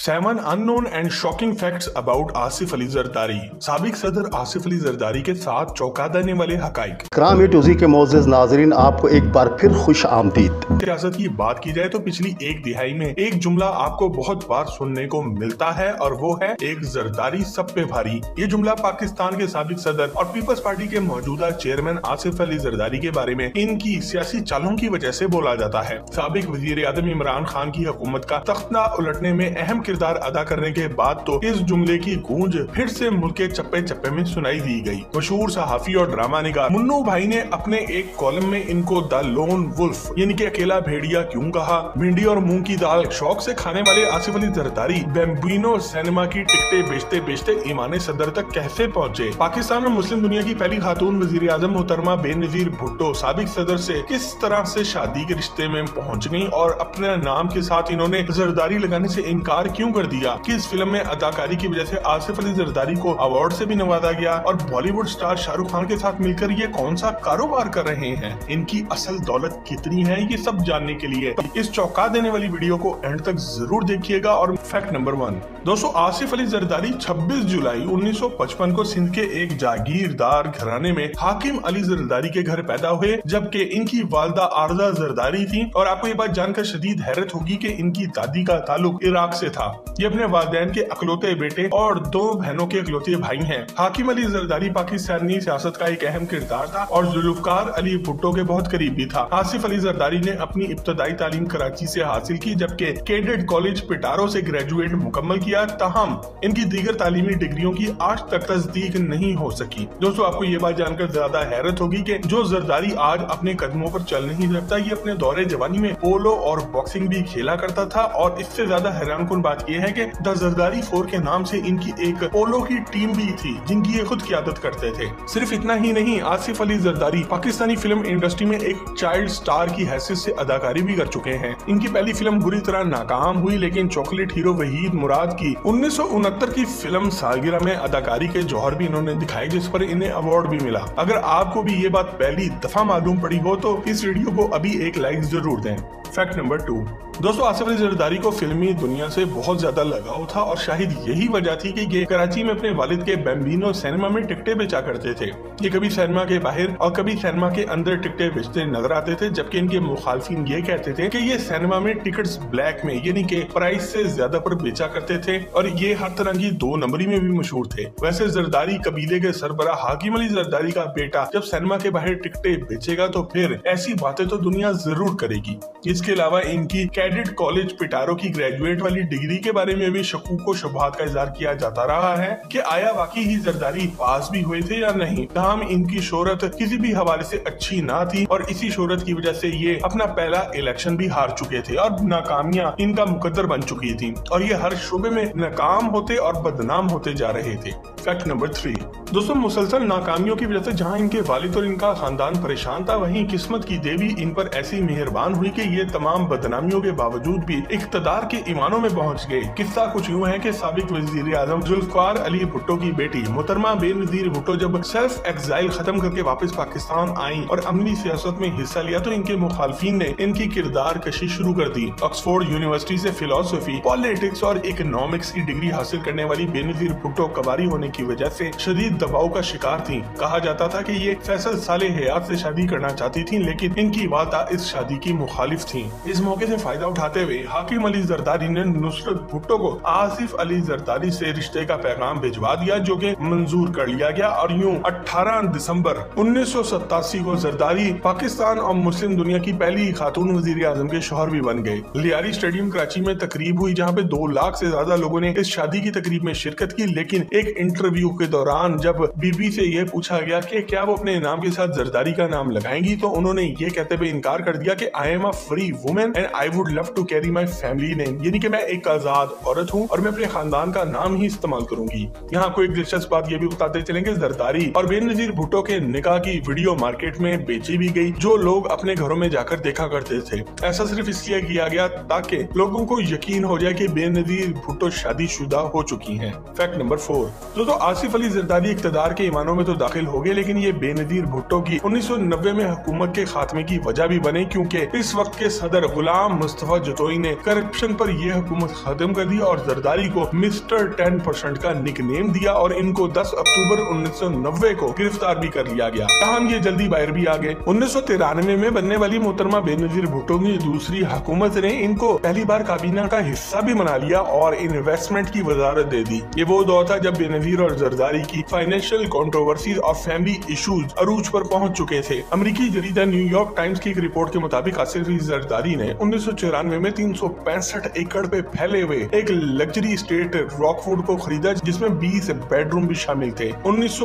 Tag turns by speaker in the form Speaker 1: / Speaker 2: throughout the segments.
Speaker 1: Seven unknown and shocking facts about Asif Ali Zardari. सबक सदर आसिफ अली जरदारी के साथ चौंका देने वाले हकाइक।
Speaker 2: क्राम टूजी के मोजिज नाजरीन आपको एक बार फिर खुश आमदीद।
Speaker 1: सियासत की बात की जाए तो पिछली एक दिहाई में एक जुमला आपको बहुत बार सुनने को मिलता है और वो है एक जरदारी सब पे भारी। ये जुमला पाकिस्तान के सबक सदर और पीपल्स पार्टी के मौजूदा चेयरमैन आसिफ अली जरदारी के बारे में इनकी सियासी चालों की वजह ऐसी बोला जाता है। सबक वज़ीर आज़म इमरान खान की हुकूमत का तख्ता उलटने में अहम किरदार अदा करने के बाद तो इस जुमले की गूंज फिर से मुल्क के चप्पे चप्पे में सुनाई दी गई। मशहूर सहाफी और ड्रामा निगार मुन्नू भाई ने अपने एक कॉलम में इनको द लोन वुल्फ यानी कि अकेला भेड़िया क्यों कहा? भिंडी और मूंग की दाल शौक से खाने वाले आसिफ अली जरदारी बेम्बिनो सिनेमा की टिकटें बेचते बेचते ईमान सदर तक कैसे पहुँचे? पाकिस्तान और मुस्लिम दुनिया की पहली खातून वज़ीर आज़म मोहतरमा बेनजीर भुट्टो सबक सदर से किस तरह से शादी के रिश्ते में पहुँच गई और अपने नाम के साथ इन्होंने जरदारी लगाने से इनकार क्यों कर दिया? कि इस फ़िल्म में अदाकारी की वजह से आसिफ अली जरदारी को अवार्ड से भी नवाजा गया? और बॉलीवुड स्टार शाहरुख खान के साथ मिलकर ये कौन सा कारोबार कर रहे हैं? इनकी असल दौलत कितनी है, ये सब जानने के लिए इस चौंका देने वाली वीडियो को एंड तक ज़रूर देखिएगा। और फैक्ट नंबर वन दोस्तों, आसिफ अली जरदारी 26 जुलाई 1955 को सिंध के एक जागीरदार घराने में हाकिम अली जरदारी के घर पैदा हुए, जबकि इनकी वालदा आरजा जरदारी थी। और आपको ये बात जानकर शदीद हैरत होगी कि इनकी दादी का ताल्लुक इराक से था। ये अपने वालदेन के अकलौते बेटे और दो बहनों के अकलौते भाई हैं। हाकिम अली जरदारी पाकिस्तानी सियासत का एक अहम किरदार था और जुल्फकार अली भुट्टो के बहुत करीब भी था। आसिफ अली जरदारी ने अपनी इब्तदाई तालीम कराची से हासिल की, जबकि केडेड कॉलेज पिटारो से ग्रेजुएट मुकम्मल किया। तहम, इनकी दीगर तालीमी डिग्रियों की आज तक तस्दीक नहीं हो सकी। दोस्तों, आपको ये बात जानकर ज़्यादा हैरत होगी की जो जरदारी आज अपने कदमों पर चल नहीं सकता ये अपने दौरे जवानी में पोलो और बॉक्सिंग भी खेला करता था और इससे ज़्यादा हैरान कन बात यह है कि द जरदारी फोर के नाम से इनकी एक पोलो की टीम भी थी, जिनकी ये खुद क्यादत करते थे। सिर्फ़ इतना ही नहीं, आसिफ अली जरदारी पाकिस्तानी फ़िल्म इंडस्ट्री में एक चाइल्ड स्टार की हैसियत से अदाकारी भी कर चुके हैं। इनकी पहली फ़िल्म बुरी तरह नाकाम हुई, लेकिन चॉकलेट हीरो वहीद मुराद की उन्नीस सौ उनहत्तर की फ़िल्म सालगिरह में अदाकारी के जौहर भी इन्होंने दिखाए, जिस पर इन्हें अवार्ड भी मिला। अगर आपको भी ये बात पहली दफ़ा मालूम पड़ी हो तो इस वीडियो को अभी एक लाइक ज़रूर दें। फैक्ट नंबर टू दोस्तों, आसिफ अली जरदारी को फिल्मी दुनिया से बहुत ज़्यादा लगाव था और शायद यही वजह थी कि ये कराची में अपने वालिद के बैम्बिनो सिनेमा में टिकटें बेचा करते थे। ये कभी सिनेमा के बाहर और कभी सिनेमा के अंदर टिकटें बेचते नज़र आते थे, जबकि इनके मुखालफिन ये कहते थे कि ये सिनेमा में टिकट्स ब्लैक में, यानी कि प्राइस से ज़्यादा पर बेचा करते थे और ये हर तरह की दो नंबरी में भी मशहूर थे। वैसे जरदारी कबीले के सरबरा हाकिम अली जरदारी का बेटा जब सिनेमा के बाहर टिकटें बेचेगा तो फिर ऐसी बातें तो दुनिया ज़रूर करेगी। इसके अलावा इनकी कैडेट कॉलेज पिटारो की ग्रेजुएट वाली डिग्री के बारे में भी शकूक को शुभात का इजहार किया जाता रहा है कि आया वाकई ही जरदारी पास भी हुए थे या नहीं। तमाम इनकी शोहरत किसी भी हवाले से अच्छी ना थी और इसी शोहरत की वजह से ये अपना पहला इलेक्शन भी हार चुके थे और नाकामियाँ इनका मुकद्दर बन चुकी थी और ये हर शोबे में नाकाम होते और बदनाम होते जा रहे थे। Fact number three. दोस्तों, मुसलसल नाकामियों की वजह से जहाँ इनके वालिद और इनका खानदान परेशान था, वहीं किस्मत की देवी इन पर ऐसी मेहरबान हुई कि ये तमाम बदनामियों के बावजूद भी इकतदार के ईमानों में पहुँच गए। किस्सा कुछ यूँ है कि सबक वज़ीर आज़म जुल्फकार अली भुट्टो की बेटी, मोहतरमा बेनजीर भुट्टो जब सेल्फ एग्जाइल खत्म करके वापस पाकिस्तान आई और अमली सियासत में हिस्सा लिया तो इनके मुखालफी ने इनकी किरदार कशी शुरू कर दी। ऑक्सफोर्ड यूनिवर्सिटी से फिलोसफी, पॉलिटिक्स और इकोनॉमिक्स की डिग्री हासिल करने वाली बेनजीर भुट्टो कबारी होने की वजह से शदीद दबाव का शिकार थी। कहा जाता था कि ये फैसल साले हयात से शादी करना चाहती थी, लेकिन इनकी वालदा इस शादी की मुखालिफ थी। इस मौके से फ़ायदा उठाते हुए हाकिम अली जरदारी ने नुसरत भुट्टो को आसिफ अली जरदारी से रिश्ते का पैगाम भिजवा दिया, जो कि मंजूर कर लिया गया और यूँ 18 दिसंबर उन्नीस सौ सतासी को जरदारी पाकिस्तान और मुस्लिम दुनिया की पहली खातून वज़ीर आज़म के शोहर भी बन गए। लियारी स्टेडियम कराची में तकरीब हुई, जहाँ पे दो लाख ऐसी ज़्यादा लोगों ने इस शादी की तकरीब में शिरकत की, लेकिन एक इंटरव्यू के दौरान जब बीबी से ये पूछा गया कि क्या वो अपने नाम के साथ जरदारी का नाम लगाएँगी तो उन्होंने ये कहते हुए इनकार कर दिया कि I am a free woman and I would love to carry my family name यानी कि मैं एक आज़ाद औरत हूँ और मैं अपने खानदान का नाम ही इस्तेमाल करूँगी। यहाँ आपको एक दिलचस्प बात ये भी बताते चलेंगे, जरदारी। और बेनजीर भुट्टो के निकाह की वीडियो मार्केट में बेची भी गई, जो लोग अपने घरों में जाकर देखा करते थे। ऐसा सिर्फ़ इसलिए किया गया ताकि लोगों को यकीन हो जाए कि बेनजीर भुट्टो शादी शुदा हो चुकी है। Fact number four. दोस्तों, आसिफ अली जरदारी इकतदार के ईमानों में तो दाखिल हो गए, लेकिन ये बेनजीर भुट्टो की 1990 में हुकूमत के खात्मे की वजह भी बने, क्यूँकी इस वक्त के सदर गुलाम मुस्तफ़ा जतोई ने करप्शन पर यह हुकूमत खत्म कर दी और जरदारी को मिस्टर टेन परसेंट का निक नेम दिया और इनको 10 अक्टूबर 1990 को गिरफ़्तार भी कर लिया गया। तहम ये जल्दी बाहर भी आ गए। उन्नीस सौ तिरानवे में बनने वाली मोहतरमा बेनजीर भुट्टो की दूसरी हुकूमत ने इनको पहली बार काबीना का हिस्सा भी बना लिया और इन्वेस्टमेंट की वजारत दे दी। ये वो दौर था जब बेनजीर और जरदारी की फाइनेंशियल कॉन्ट्रोवर्सीज और फैमिली इशूज अरूज पर पहुँच चुके थे। अमरीकी जरीदा न्यूयॉर्क टाइम्स की एक रिपोर्ट के मुताबिक आसिफ अली जरदारी ने उन्नीस सौ चौरानवे में तीन सौ पैंसठ एकड़ पे फैले हुए एक लग्जरी स्टेट रॉकवुड को खरीदा, जिसमें 20 बेडरूम भी शामिल थे। उन्नीस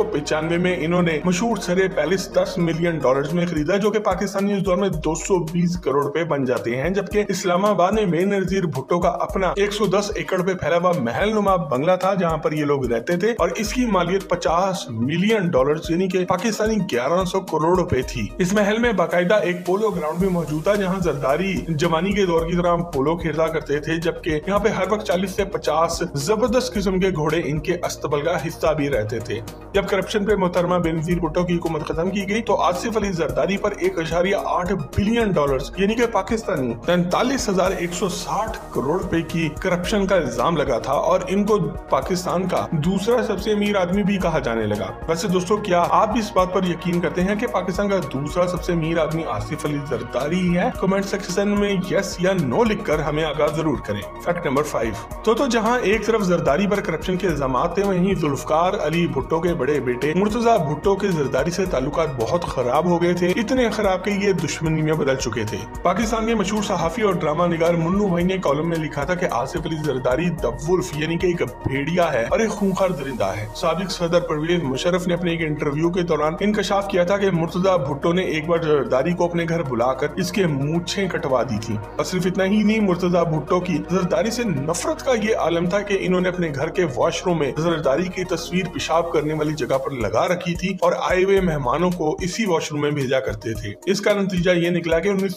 Speaker 1: में इन्होंने मशहूर सरे पैलेस 10 मिलियन डॉलर्स में खरीदा, जो कि पाकिस्तानी उस दौर में 220 करोड़ रुपए बन जाते हैं, जबकि इस्लामाबाद में मेन नजीर भुट्टो का अपना 110 एकड़ पे फैला हुआ महल नुमा बंगला था, जहाँ पर ये लोग रहते थे, और इसकी मालियत 50 मिलियन डॉलर यानी के पाकिस्तानी 1100 करोड़ रूपए थी। इस महल में बाकायदा एक पोलो ग्राउंड भी मौजूद था, जहाँ जरदारी जवानी के दौर की तरह हम पोलो खेला करते थे, जबकि यहाँ पे हर वक्त 40 से 50 ज़बरदस्त किस्म के घोड़े इनके अस्तबल का हिस्सा भी रहते थे। जब करप्शन पे मोहतरमा बेनजीर भुट्टो की हुकूमत खत्म की गई तो आसिफ अली जरदारी पर एक अशारिया आठ बिलियन डॉलर यानी कि पाकिस्तानी तैतालीस हज़ार एक सौ साठ करोड़ रुपए की करप्शन का इल्ज़ाम लगा था और इनको पाकिस्तान का दूसरा सबसे अमीर आदमी भी कहा जाने लगा। वैसे दोस्तों, क्या आप इस बात पर यकीन करते हैं कि पाकिस्तान का दूसरा सबसे अमीर आदमी आसिफ अली जरदारी है? कमेंट सेक्शन में यस या नो लिखकर हमें आगाह ज़रूर करें। फैक्ट नंबर फाइव तो तो जहाँ एक तरफ़ जरदारी पर करप्शन के इल्ज़ाम थे वहीं जुल्फकार अली भुट्टो के बड़े बेटे मुर्तजा भुट्टो के जरदारी से ताल्लुकात बहुत खराब हो गए थे। इतने खराब के ये दुश्मनी में बदल चुके थे। पाकिस्तान के मशहूर सहाफी और ड्रामा निगार मुन्नू भाई ने कॉलम में लिखा था कि आसिफ अली जरदारी द वुल्फ, यानी कि एक भेड़िया है और एक खूंखार दरिंदा है। सबक सदर परवेज मुशरफ ने अपने एक इंटरव्यू के दौरान इंकशाफ किया था की मुर्तजा भुट्टो ने एक बार जरदारी को अपने घर बुलाकर इसके मूछे कटवा दी थी। और सिर्फ़ इतना ही नहीं, मुर्तजा भुट्टो की जरदारी से नफरत का ये आलम था कि इन्होंने अपने घर के वॉशरूम में जरदारी की तस्वीर पेशाब करने वाली जगह पर लगा रखी थी और आए हुए मेहमानों को इसी वॉशरूम में भेजा करते थे। इसका नतीजा ये निकला की उन्नीस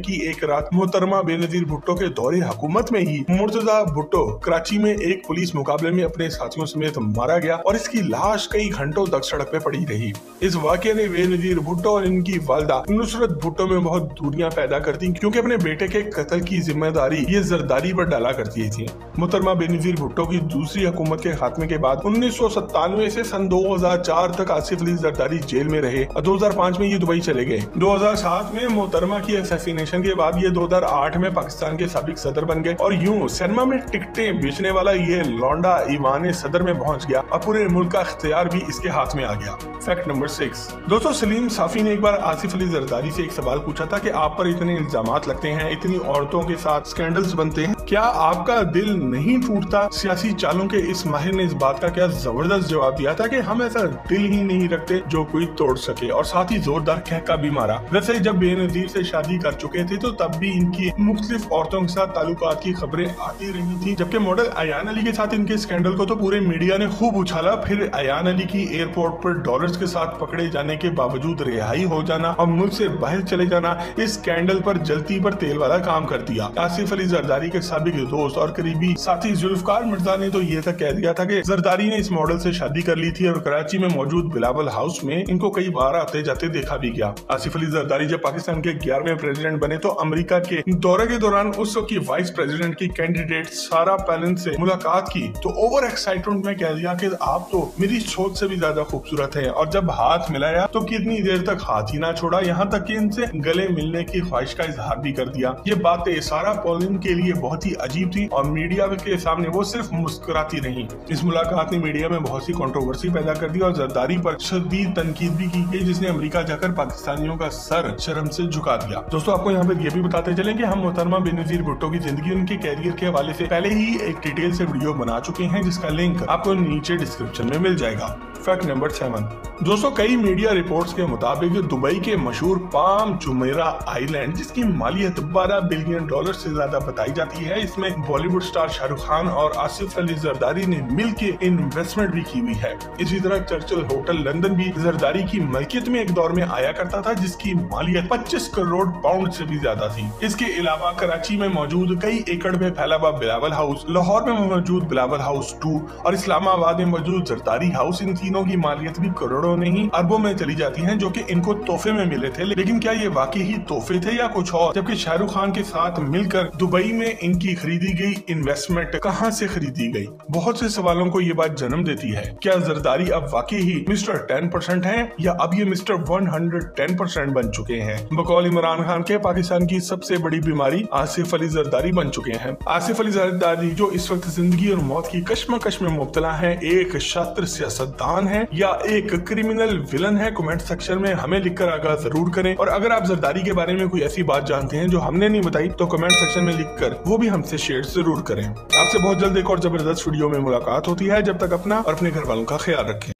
Speaker 1: की एक रात मोहतरमा बेनजीर भुट्टो के दौरे हुकूमत में ही मुर्तजा भुट्टो कराची में एक पुलिस मुकाबले में अपने साथियों समेत मारा गया और इसकी लाश कई घंटों तक सड़क पे पड़ी रही। इस वाक्य ने बेनजीर भुट्टो और इनकी वालदा नुसरत भुट्टो में बहुत दूरियाँ पैदा करती क्योंकि अपने बेटे के कत्ल की ज़िम्मेदारी ये जरदारी पर डाला करती थी। मुतरमा बेनजीर भुट्टो की दूसरी हुकूमत के खात्मे के बाद उन्नीस सौ सत्तानवे ऐसी सन 2004 तक आसिफ अली जरदारी जेल में रहे और 2005 में ये दुबई चले गए। 2007 में मोहतरमा की असैसिनेशन के बाद ये 2008 में पाकिस्तान के सबक सदर बन गए और यूँ सिनेमा में टिकटें बेचने वाला ये लौंडा ईमान सदर में पहुँच गया और पूरे मुल्क का अख्तियार भी इसके हाथ में आ गया। Fact number six. दोस्तों, सलीम साफी ने एक बार आसिफ अली जरदारी से एक सवाल पूछा था कि आप पर इतने इल्ज़ाम लगते हैं, इतनी औरतों के साथ स्कैंडल्स बनते हैं। क्या आपका दिल नहीं टूटता सियासी चालों के इस माहिर ने इस बात का क्या ज़बरदस्त जवाब दिया था कि हम ऐसा दिल ही नहीं रखते जो कोई तोड़ सके? और साथ ही जोरदार कहका भी मारा। वैसे जब बेनजीर से शादी कर चुके थे तो तब भी इनकी मुख्तलिफ़ औरतों के साथ ताल्लुकात की खबरें आती रही थी। जबकि मॉडल अयान अली के साथ इनके स्कैंडल को तो पूरे मीडिया ने खूब उछाला। फिर अयान अली की एयरपोर्ट पर डॉलर्स के साथ पकड़े जाने के बावजूद रिहाई हो जाना और मुल्क से बाहर चले जाना, इस स्कैंडल पर जलती पर तेल वाला काम कर दिया। आसिफ अली जरदारी के सबक दोस्त और करीबी साथी जुल्फकार मिर्ज़ा ने तो ये तक कह दिया था की जरदारी ने इस मॉडल ऐसी शादी कर ली थी और कराची में मौजूद बिलावल हाउस में इनको कई बार आते जाते देखा भी गया। आसिफ अली जरदारी जब पाकिस्तान के ग्यारहवें प्रेसिडेंट बने तो अमेरिका के दौरे के दौरान उस की वाइस प्रेसिडेंट की कैंडिडेट सारा पैलन से मुलाकात की तो ओवर एक्साइटमेंट में कह दिया कि आप तो मेरी सोच से भी ज़्यादा खूबसूरत है और जब हाथ मिलाया तो कितनी देर तक हाथ ही ना छोड़ा। यहाँ तक कि इनसे गले मिलने की ख्वाहिश का इजहार भी कर दिया। ये बातें सारा पोलिन के लिए बहुत ही अजीब थी और मीडिया के सामने वो सिर्फ़ मुस्कुराती रही। इस मुलाकात ने मीडिया में बहुत सी कंट्रोवर्सी पैदा कर दी और जरदारी पर शदीद तनकीद भी की गई, जिसने अमेरिका जाकर पाकिस्तानियों का सर शर्म से झुका दिया। दोस्तों, आपको यहाँ पे ये भी बताते चले की हम मोहतरमा बेनजीर भुट्टो की ज़िंदगी, उनके कैरियर के हवाले से पहले ही एक डिटेल से वीडियो बना चुके हैं, जिसका लिंक आपको नीचे डिस्क्रिप्शन में मिल जाएगा। Fact number seven. दोस्तों, कई मीडिया रिपोर्ट्स के मुताबिक दुबई के मशहूर पाम जुमेरा आइलैंड, जिसकी मालियत 12 बिलियन डॉलर से ज़्यादा बताई जाती है, इसमें बॉलीवुड स्टार शाहरुख खान और आसिफ अली जरदारी ने मिल के इन्वेस्टमेंट भी की हुई है। इसी तरह चर्चिल होटल लंदन भी जरदारी की मलकियत में एक दौर में आया करता था, जिसकी मालियत 25 करोड़ पाउंड से भी ज़्यादा थी। इसके अलावा कराची में मौजूद कई एकड़ में फैला हुआ बिलावल हाउस लाहौर में मौजूद बिलावल हाउस टू और इस्लामाबाद में मौजूद जरदारी हाउस इन तीनों की मालियत भी करोड़ों नहीं, अरबों में चली जाती है जो की इनको तोहफे में मिले थे। लेकिन क्या ये वाकई ही तोहफे थे या कुछ और? जबकि शाहरुख खान के साथ मिलकर दुबई में इनकी खरीदी गई इन्वेस्टमेंट कहाँ से खरीदी गई? बहुत से सवालों को ये बात जन्म देती है। क्या जरदारी अब वाकई ही मिस्टर टेन परसेंट है या अब ये mister one hundred ten percent बन चुके हैं? बकौल इमरान खान के पाकिस्तान की सबसे बड़ी बीमारी आसिफ अली जरदारी बन चुके हैं। आसिफ अली जरदारी जो इस वक्त ज़िंदगी और मौत की कश्मकश में मुबतला है, एक शात्र सियासतदान है या एक क्रिमिनल विलन है कमेंट सेक्शन में हमें लिखकर आगाह ज़रूर करें। और अगर आप जरदारी के बारे में कोई ऐसी बात जानते हैं जो हमने नहीं बताई तो कमेंट सेक्शन में लिखकर वो भी हमसे शेयर ज़रूर करें। आपसे बहुत जल्द एक और ज़बरदस्त वीडियो में मुलाकात होती है। जब तक अपना और अपने घर वालों का ख्याल रखें।